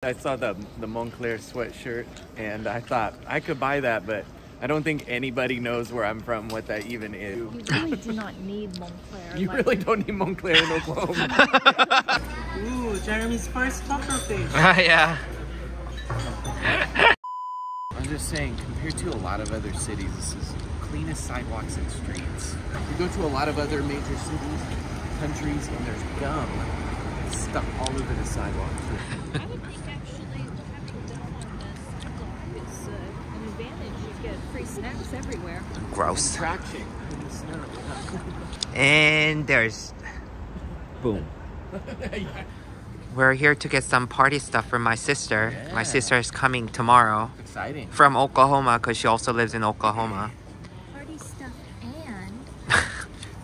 I saw the the Montclair sweatshirt and I thought I could buy that, but I don't think anybody knows where I'm from, what that even is. You really do not need Montclair. You like- really don't need Montclair in Oklahoma. Ooh, Jeremy's first taco fish. yeah. I'm just saying, compared to a lot of other cities, this is the cleanest sidewalks and streets. You go to a lot of other major cities, countries, and there's gum stuck all over the sidewalk. I would think actually having gum on the sidewalk is uh, an advantage. You get free snacks everywhere. Gross. Traction in the snow. And there's boom. We're here to get some party stuff for my sister. My sister is coming tomorrow Exciting. from Oklahoma because she also lives in Oklahoma. Party stuff and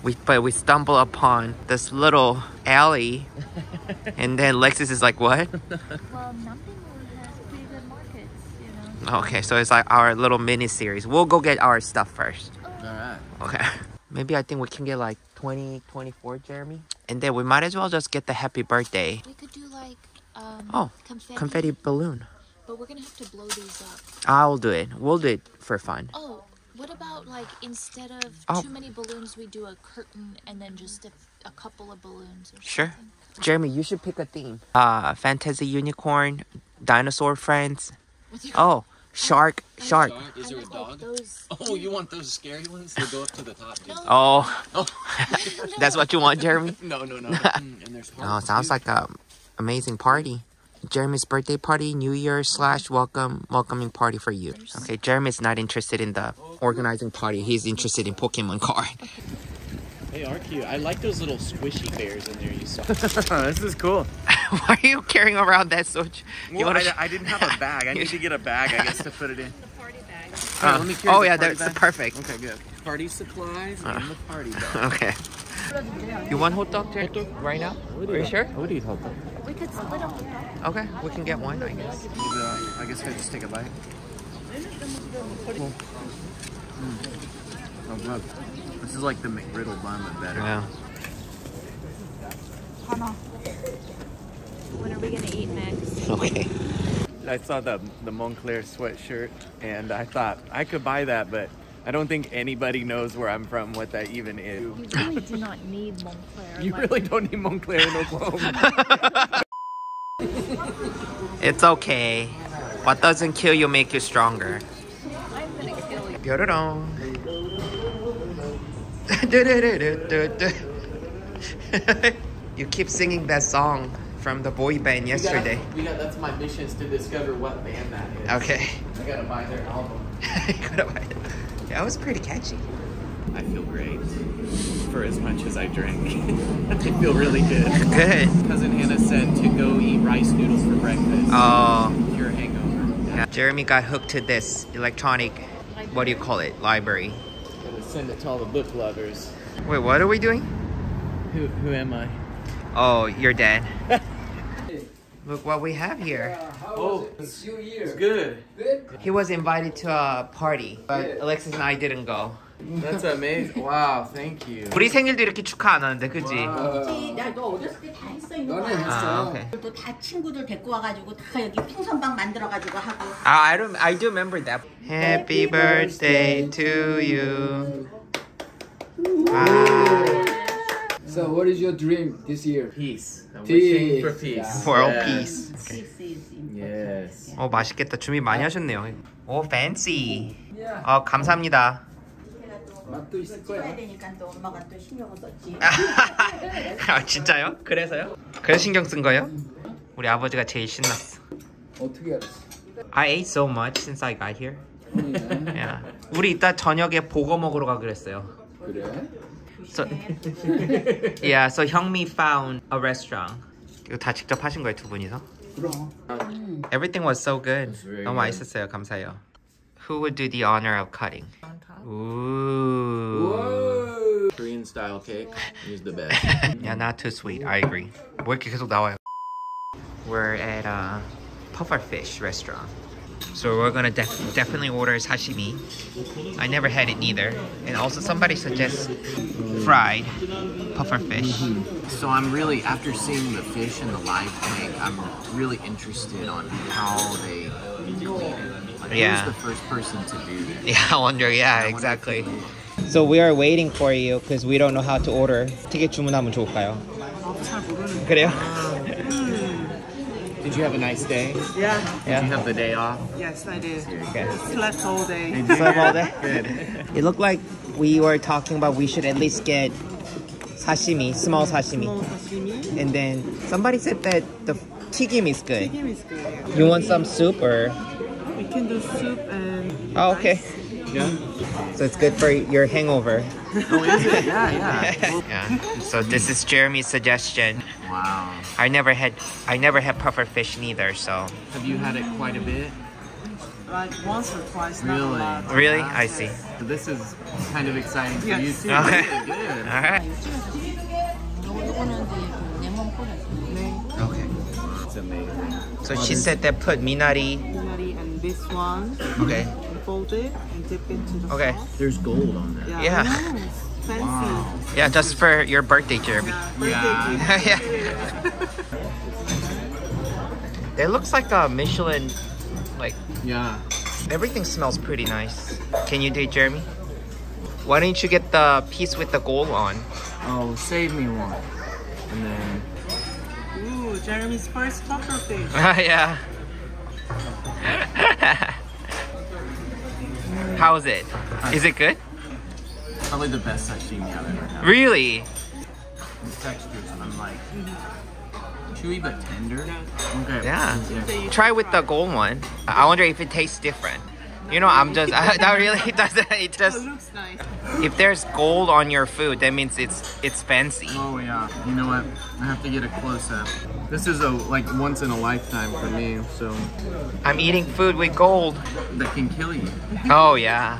We but we stumble upon this little alley, and then Lexus is like, "What?" well, Numping has pretty good markets. You know. Okay, so it's like our little mini series. We'll go get our stuff first. All right. Okay. Maybe I think we can get like 20, 24, Jeremy. And then we might as well just get the happy birthday We could do like um, Oh, confetti, confetti balloon. but we're gonna have to blow these up. I'll do it. We'll do it for fun. Oh, what about like instead of Oh. too many balloons, we do a curtain and then just a, a couple of balloons or Sure. something? Jeremy, you should pick a theme. Uh, fantasy unicorn, dinosaur friends. Oh, shark, I shark. like- Is there a like, like, dog? Those, Oh, you want those scary ones to go up to the top? dude? Oh, Oh. that's what you want, Jeremy? no, no, no. Mm, and there's Oh, sounds like a amazing party. Jeremy's birthday party, New Year slash welcome welcoming party for you. Okay, Jeremy's not interested in the organizing party. He's interested in Pokemon card. They are cute. I like those little squishy bears in there you saw. this is cool. Why are you carrying around that so? You Well, wanna I, I didn't have a bag. I need to get a bag, I guess, to put it in. the party bag. Alright, let me oh, carry oh the yeah, that's bag. perfect. Okay, good. Party supplies and uh, the party bag. Okay. You want hot dog, Jer- right now? Are you sure? I would eat hot dog. We could split them. Okay, we can get one, I guess. Uh, I guess I just take a bite. Cool. Mm. Oh, good. This is like the McGriddle bun, but better. Yeah. When are we gonna eat next? Okay. I saw the the Montclair sweatshirt and I thought I could buy that, but I don't think anybody knows where I'm from, what that even is. You really do not need Montclair. You like- really don't need Montclair in Oklahoma. It's okay. What doesn't kill you make you stronger. I'm gonna kill you. Pyororong. you keep singing that song from the boy band yesterday. We got, that's my mission is to discover what band that is. Okay. I gotta buy their album. yeah, it was pretty catchy. I feel great for as much as I drink. I feel really good. Good. Cousin Hannah said to go eat rice noodles for breakfast. Oh, Cure hangover. yeah. Jeremy got hooked to this electronic, what do you call it, library. Gotta send it to all the book lovers. Wait, what are we doing? Who, who am I? Oh, you're dead. Look what we have here Oh, it's good. He was invited to a party, but Alexis and I didn't go. That's amazing. Wow, thank you. 우리 생일도 이렇게 축하 안 하는데, 그지? 야너 어렸을 때 다 했어 이거 봐. 아, okay. 또 다 친구들 데리고 와가지고 다 여기 핑선방 만들어가지고 하고 I don't, I do remember that. Happy birthday to you. Wow. So what is your dream this year? Peace. I'm Peace. wishing for peace. For all Yes. peace. Yes. 오 맛있겠다. 준비 많이 하셨네요. 오 fancy. 어 감사합니다. 맛도 있을 거야. 찍어야 되니까 또 엄마가 또 신경을 썼지 아 진짜요? 그래서요? 그래서 신경 쓴 거예요? 우리 아버지가 제일 신났어. 어떻게 알았어? I ate so much since I got here. 네. Yeah. 우리 이따 저녁에 보거 먹으러 가기로 했어요. 그래? So, yeah, so 형미 found a restaurant. 이거 다 직접 하신 거예요, 두 분이서? 그럼. Everything was so good. very 너무 good. 맛있었어요. 감사해요. Who would do the honor of cutting? Ooh. Whoa. Korean style cake is the best. Yeah, not too sweet. I agree. 왜 이렇게 계속 나와요? We're at a pufferfish restaurant. So we're gonna def- definitely order sashimi. I never had it neither. And also somebody suggests fried puffer fish. So I'm really, after seeing the fish in the live tank, I'm really interested on how they clean it. Like, Yeah. Who's the first person to do this? Yeah, I wonder. Yeah, I wonder exactly. if So we are waiting for you because we don't know how to order. 어떻게 주문하면 좋을까요? 그래요? Did you have a nice day? Did Yeah, you have the day off? yes, I did. Okay. Slept all day. Serve all day? Good. It looked like we were talking about we should at least get sashimi, small sashimi. Small sashimi. And then somebody said that the tigim is good. Chicken is good. yeah. You want some soup or? We can do soup and. Oh, okay. Yeah. So it's good for your hangover. Oh, is it? Yeah, yeah. yeah. So this is Jeremy's suggestion. Wow. I never had I never had puffer fish neither. So Have you had it quite a bit? Like once or twice, not Really? lot. really, I see. So this is kind of exciting for Yes. you too. Okay. Really good. All right. Okay. It's amazing. So she said that put minari. Minari and this one, Okay. Fold it and dip into the Okay. sauce. There's gold on that. Yeah. Yeah. I know, it's Fancy. Wow. Yeah, just for your birthday, Jeremy. Yeah, birthday Yeah. gift. yeah. It looks like a Michelin. Like Yeah. everything smells pretty nice. Can you do it, Jeremy? Why don't you get the piece with the gold on? Oh, save me one. And then Ooh, Jeremy's first puffer fish. yeah. How's it? Is it good? probably the best sashimi I've ever had. Really? The textures, I'm like chewy but tender. Okay. Yeah. yeah. Try with the gold one. I wonder if it tastes different. You know, I'm just that really doesn't. It It just looks nice. if there's gold on your food, that means it's it's fancy. Oh yeah. You know what? I have to get a close up. This is a like once in a lifetime for me, so I'm eating food with gold. that can kill you. Oh yeah.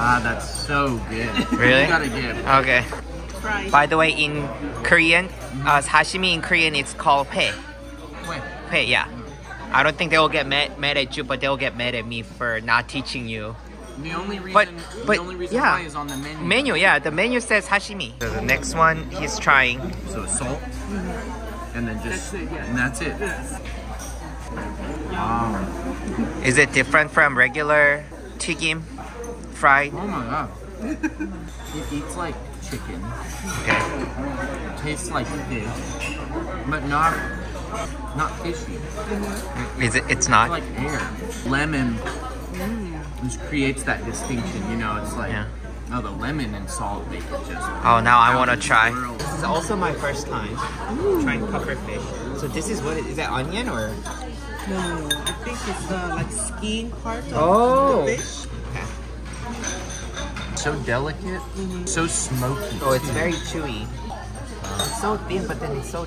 Ah, that's so good. Really? You gotta get. Okay. By the way, in Korean, uh, sashimi in Korean it's called. Wait. Pei, yeah. I don't think they will get mad, mad at you, but they'll get mad at me for not teaching you. The only reason, But- but, the only reason yeah. why is on the menu. Menu, yeah, the menu says sashimi. So the next one he's trying. So salt, mm-hmm. and then just, That's it, yeah. and that's it. Yes. Wow. Um, is it different from regular tigim, fried? Oh my god. it eats like chicken. Okay. tastes like fish, but not not fishy. Mm-hmm. Is it? It's It's not. like air. Lemon mm. just creates that distinction. You know, it's like Yeah. oh, the lemon and salt make it just. Oh, now I want to try. world. This is also my first time mm. trying puffer fish. So this is what is that onion or? No, I think it's the like skin part of Oh. the fish. So delicate, mm-hmm. so smoky. Oh, it's very chewy. It's so thin, but then it's so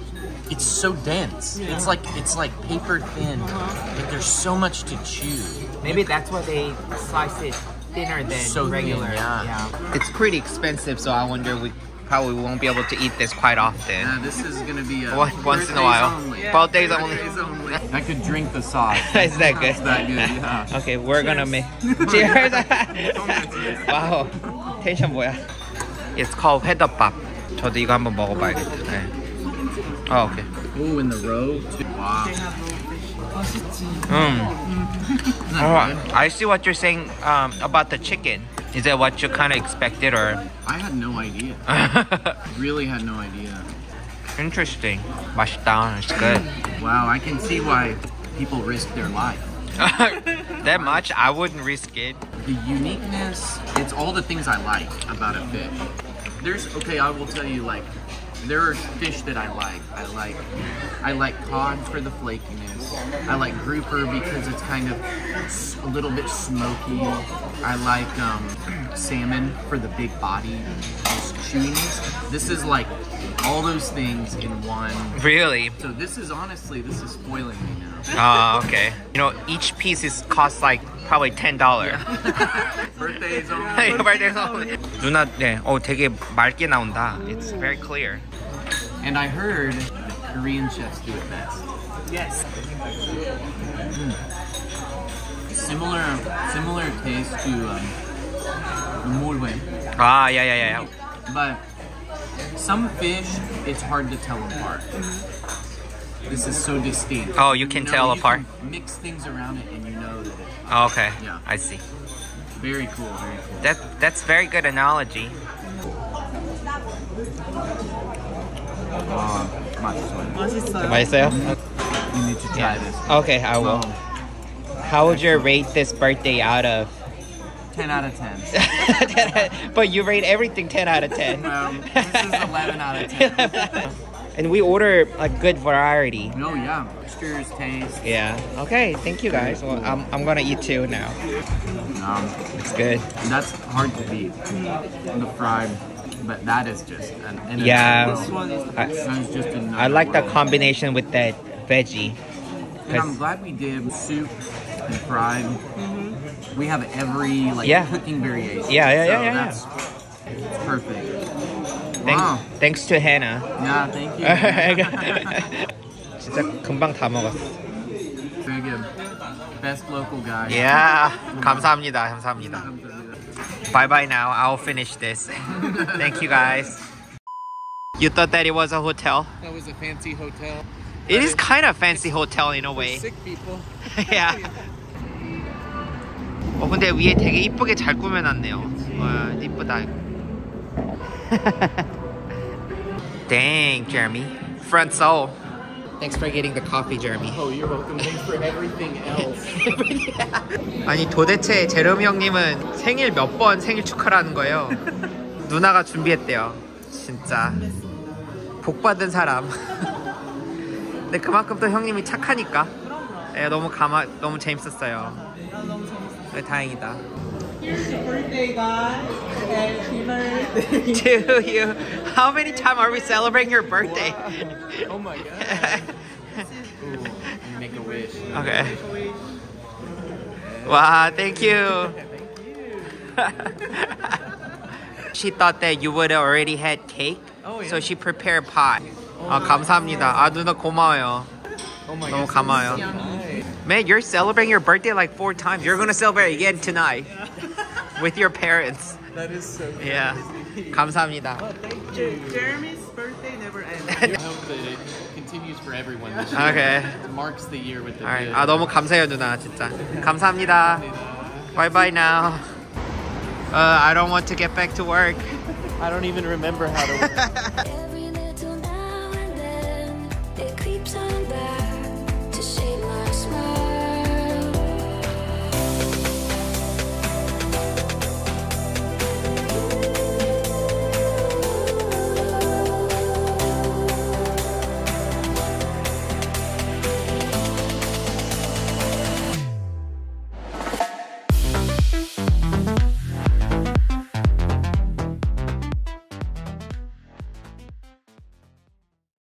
It's so dense. It's like it's like paper thin, but there's so much to chew. Maybe that's why they slice it thinner than So thin, regular. yeah. It's pretty expensive, so I wonder we probably won't be able to eat this quite often. Yeah, this is gonna be a One- once in a birthdays while. Only. Birthdays only. Birthdays only. I could drink the sauce. Is that good? It's that good. Yeah. Okay, we're gonna make. Cheers. 와우. 텐션 뭐야? It's called 회덮밥. 저도 이거 한번 먹어봐야겠다. 네. Oh, okay. Oh, in the robe. Wow. Mm. oh, I see what you're saying um, about the chicken. Is that what you kind of expected or? I had no idea. really had no idea. Interesting. Mashdown It's good. Wow, I can see why people risk their life. that much? I wouldn't risk it. The uniqueness, it's all the things I like about a fish. There's, okay, I will tell you like, there are fish that I like. I like I like cod for the flakiness. I like grouper because it's kind of s- a little bit smoky. I like um, salmon for the big body just chewiness. This is like all those things in one. Really? So this is honestly this is spoiling me now. Oh, okay. You know, each piece is cost like probably ten dollar. Birthdays only. 이거 말대서 누나, 네, 어 되게 맑게 나온다. It's very clear. And I heard Korean chefs do it best. Yes. Similar, similar taste to um, molwe, Ah, yeah, yeah, yeah. yeah. but some fish it's hard to tell apart. This is so distinct. Oh, you can know, tell you apart? can mix things around it, and you know that it's Oh, okay. Yeah. I see. very cool. Very cool. That that's very good analogy. 아, 맛있어요. 맛있어요. 맛있어요? You need to try this. Okay, I will. How would you rate this birthday out of? 10 out of 10. but you rate everything 10 out of 10. Um, this is 11 out of 10. and we order a good variety. No, yeah. Textures, taste. Yeah. Okay, thank you guys. Well, I'm, I'm gonna eat too now. Um, It's good. that's hard to beat. The fried, but that is just an. an Yeah. This one is I, That is just another I like the world. combination with that veggie. And I'm glad we did soup and fried. We have every like Yeah. cooking variation. Yeah, yeah, so yeah, yeah, That's it's perfect. Thank, Wow. Thanks to Hannah. Yeah, thank you. 진짜 금방 다 먹었어. Very good. Best local guy. Yeah. 감사합니다. 감사합니다. Bye bye now. I'll finish this. Thank you guys. You thought that it was a hotel? That was a fancy hotel. It is kind of fancy hotel in a way. Sick people. yeah. 어 근데 위에 되게 이쁘게 잘 꾸며놨네요. 와 이쁘다. Dang, Jeremy. Front soul. Thanks for getting the coffee, Jeremy. Oh, you're welcome. Thanks for everything else. 아니 도대체 제롬이 형님은 생일 몇 번 생일 축하를 하는 거예요? 누나가 준비했대요. 진짜 복 받은 사람. 근데 그만큼 또 형님이 착하니까. 예, 너무 감아 너무 재밌었어요. 네, 다행이다. Here's your birthday, guys. Happy birthday. To you, how many times are we celebrating your birthday? oh my god. Ooh, you make a wish. okay. Wow, thank you. she thought that you would have already had cake, Oh, yeah. so she prepared pie. 아 감사합니다. 아 누나 고마워요. Oh my 너무 god. 감아요. Nice. Man, you're celebrating your birthday like four times. You're gonna celebrate again tonight with your parents. That is so good. Yeah. 감사합니다. Jer- Jeremy's birthday never ends. I hope that it continues for everyone this year. Okay. It marks the year with the Alright. good. 아 너무 감사해요 누나 진짜. 감사합니다. Bye bye now. Uh, I don't want to get back to work. I don't even remember how to.